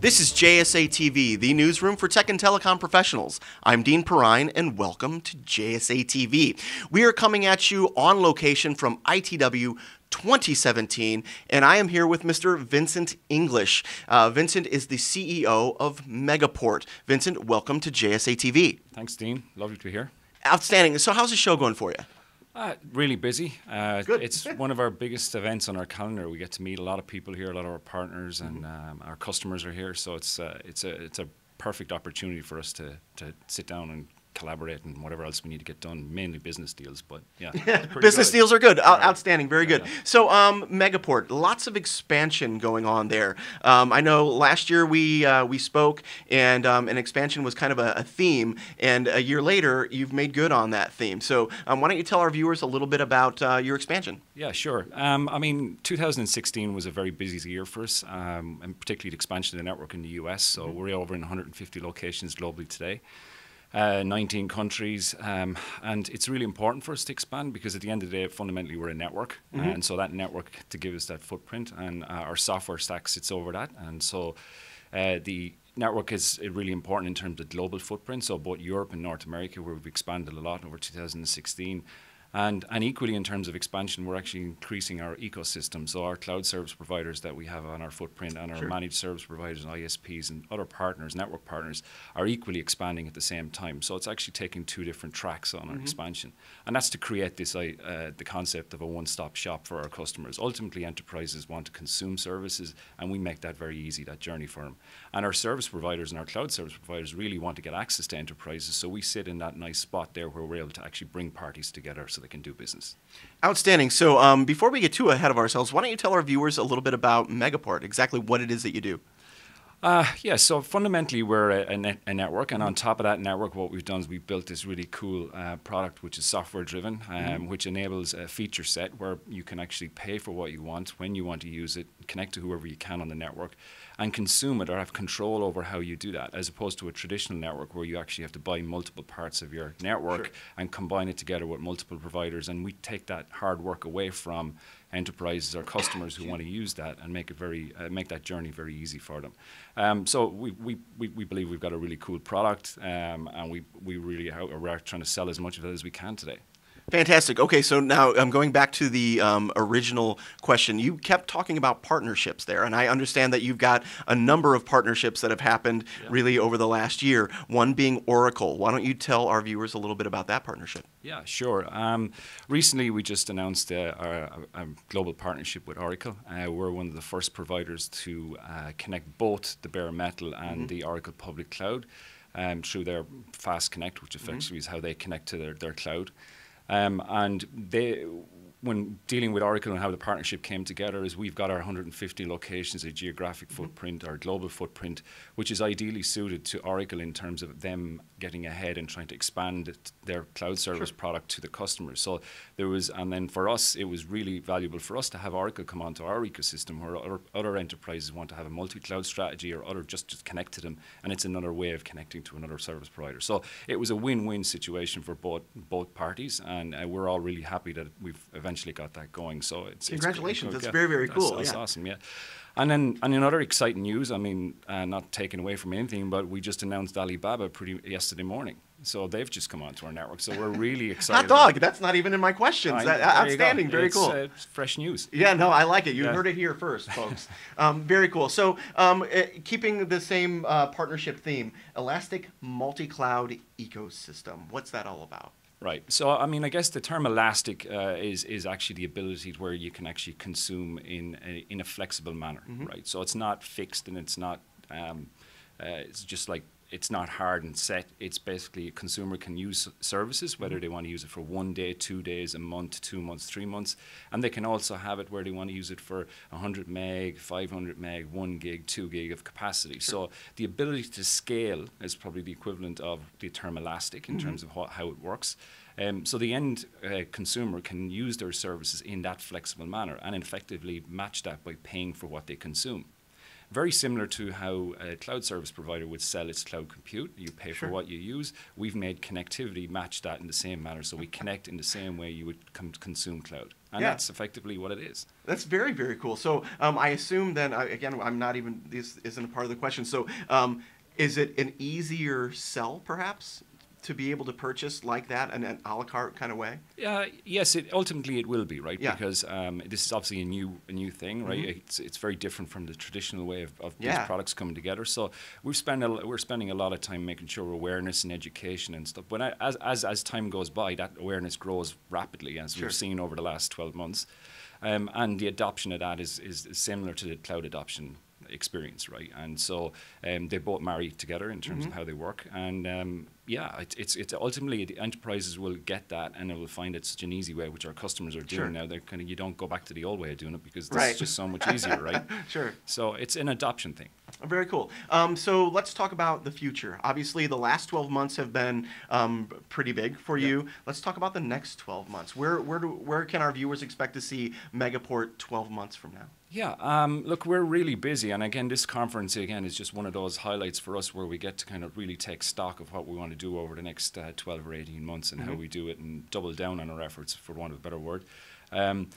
This is JSA TV, the newsroom for tech and telecom professionals. I'm Dean Perrine, and welcome to JSA TV. We are coming at you on location from ITW 2017, and I am here with Mr. Vincent English. Uh, Vincent is the CEO of Megaport. Vincent, welcome to JSA TV. Thanks, Dean. Lovely to be here. Outstanding. So, how's the show going for you? Uh, really busy. Uh. It's one of our biggest events on our calendar. We get to meet a lot of people here, a lot of our partners, and um, our customers are here. So it's uh, it's a it's a perfect opportunity for us to to sit down and collaborate and whatever else we need to get done. Mainly business deals, but yeah, Business good. deals are good. Out-. Outstanding. Very good. Yeah. So, um, Megaport, lots of expansion going on there. Um, I know last year we uh, we spoke, and um, an expansion was kind of a, a theme. And a year later, you've made good on that theme. So, um, why don't you tell our viewers a little bit about uh, your expansion? Yeah, sure. Um, I mean, 2016 was a very busy year for us, um, and particularly the expansion of the network in the US. So we're over in 150 locations globally today, uh, 19 countries, um, and it's really important for us to expand because at the end of the day, fundamentally, we're a network, and so that network to give us that footprint, and uh, our software stack sits over that, and so uh, the network is uh, really important in terms of global footprint. So both Europe and North America, where we've expanded a lot over 2016. And, and equally in terms of expansion, we're actually increasing our ecosystem. So our cloud service providers that we have on our footprint and our Sure. managed service providers and ISPs and other partners, network partners, are equally expanding at the same time. So it's actually taking two different tracks on our expansion. And that's to create this uh, the concept of a one-stop shop for our customers. Ultimately, enterprises want to consume services, and we make that very easy, that journey for them. And our service providers and our cloud service providers really want to get access to enterprises, so we sit in that nice spot there where we're able to actually bring parties together so they can do business. Outstanding. So, um, before we get too ahead of ourselves, why don't you tell our viewers a little bit about Megaport, exactly what it is that you do? Uh, yeah, so fundamentally, we're a, a, net, a network, and on top of that network, what we've done is we've built this really cool uh, product which is software driven, um, which enables a feature set where you can actually pay for what you want when you want to use it, connect to whoever you can on the network, and consume it or have control over how you do that, as opposed to a traditional network where you actually have to buy multiple parts of your network Sure. and combine it together with multiple providers. And we take that hard work away from enterprises or customers who want to use that and make it very uh, make that journey very easy for them. Um, so we, we, we, believe we've got a really cool product, um, and we we really are trying to sell as much of it as we can today. Fantastic. Okay, so now I'm going back to the um, original question. You kept talking about partnerships there, and I understand that you've got a number of partnerships that have happened really over the last year. One being Oracle. Why don't you tell our viewers a little bit about that partnership? Yeah, sure. Um, recently, we just announced uh, our, a global partnership with Oracle. Uh, we're one of the first providers to uh, connect both the bare metal and the Oracle public cloud um, through their Fast Connect, which effectively is how they connect to their, their cloud. Um, and they, when dealing with Oracle and how the partnership came together, is we've got our 150 locations, a geographic footprint, our global footprint, which is ideally suited to Oracle in terms of them getting ahead and trying to expand their cloud service product to the customers. So there was, and then for us, it was really valuable for us to have Oracle come onto our ecosystem, where other, other enterprises want to have a multi-cloud strategy or other just to connect to them, and it's another way of connecting to another service provider. So it was a win-win situation for both both parties, and uh, we're all really happy that we've eventually got that going. So it's it's Congratulations. cool, That's very, very cool, That's, yeah. awesome, yeah. And then, and in other exciting news, I mean, uh, not taken away from anything, but we just announced Alibaba pretty yesterday morning. So they've just come onto our network. So we're really excited. Hot dog. That's not even in my questions. That- there you go. outstanding. Very It's, cool. uh, it's fresh news. Yeah, no, I like it. You Yeah. heard it here first, folks. um, very cool. So, um, uh, keeping the same uh, partnership theme, Elastic Multi-Cloud Ecosystem. What's that all about? Right. So, I mean, I guess the term elastic uh, is is actually the ability to where you can actually consume in a, in a flexible manner, right? So it's not fixed and it's not. Um, uh, it's just like it's not hard and set. It's basically a consumer can use services whether they want to use it for one day, two days, a month, two months, three months, and they can also have it where they want to use it for 100 meg, 500 meg, one gig, two gig of capacity. So the ability to scale is probably the equivalent of the term elastic in terms of how it works. Um, so the end uh, consumer can use their services in that flexible manner and effectively match that by paying for what they consume. Very similar to how a cloud service provider would sell its cloud compute. You pay Sure. for what you use. We've made connectivity match that in the same manner, so we connect in the same way you would consume cloud, and Yeah. that's effectively what it is. That's very, very cool. So um, I assume then, uh, again, I'm not even, this isn't a part of the question. So um, is it an easier sell, perhaps, to be able to purchase like that in an a la carte kind of way? Yeah, yes, it, ultimately it will be right Yeah. Mm-hmm. because um, this is obviously a new a new thing, right? It's, it's very different from the traditional way of, of Yeah. these products coming together. So we've spent a, l- we're spending a lot of time making sure awareness and education and stuff. But as, as as time goes by, that awareness grows rapidly, as Sure. we've seen over the last twelve months, um, and the adoption of that is is similar to the cloud adoption experience, right? And so um, they both marry together in terms Mm-hmm. of how they work. And um, yeah, it, it's it's ultimately the enterprises will get that, and they will find it such an easy way, which our customers are doing Sure. now. They're kind of you don't go back to the old way of doing it because this Right. is just so much easier, right? Sure. So it's an adoption thing. Very cool. Um, so let's talk about the future. Obviously, the last 12 months have been um, pretty big for you. Let's talk about the next 12 months. Where where do, where can our viewers expect to see Megaport 12 months from now? Yeah, um, look, we're really busy, and again, this conference again is just one of those highlights for us where we get to kind of really take stock of what we want to do over the next uh, 12 or 18 months and how we do it, and double down on our efforts, for want of a better word. Um,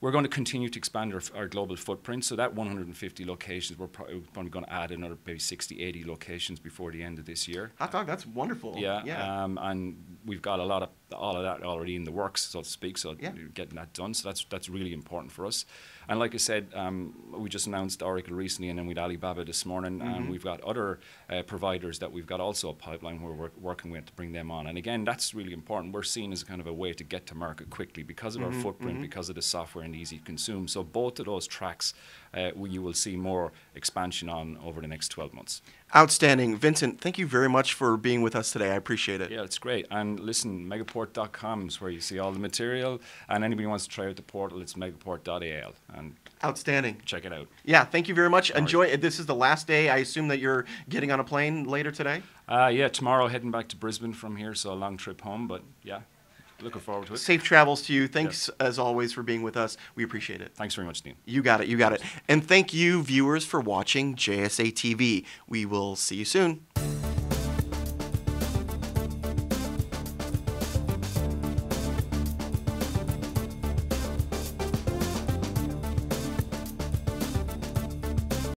we're going to continue to expand our, our global footprint. So that 150 locations, we're probably going to add another maybe 60, 80 locations before the end of this year. Hot dog, that's wonderful. Yeah, Yeah. Um, and we've got a lot of all of that already in the works, so to speak. So Yeah. getting that done, so that's that's really important for us. And like I said, um, we just announced Oracle recently, and then with Alibaba this morning, Mm-hmm. and we've got other uh, providers that we've got also a pipeline where we're working with to bring them on. And again, that's really important. We're seen as kind of a way to get to market quickly because of Mm-hmm, our footprint, because of the software and easy to consume. So both of those tracks, you will see more expansion on over the next 12 months. Outstanding. Vincent, thank you very much for being with us today. I appreciate it. Yeah, it's great. And listen, megaport.com is where you see all the material. And anybody who wants to try out the portal, it's megaport.al. And Outstanding. check it out. Yeah, thank you very much. Enjoy. This is the last day. I assume that you're getting on a plane later today. Uh, yeah, tomorrow heading back to Brisbane from here, so a long trip home. But yeah, looking forward to it. Safe travels to you. Thanks as always for being with us. We appreciate it. Thanks very much, Dean. You got it. You got it. And thank you, viewers, for watching JSA TV. We will see you soon.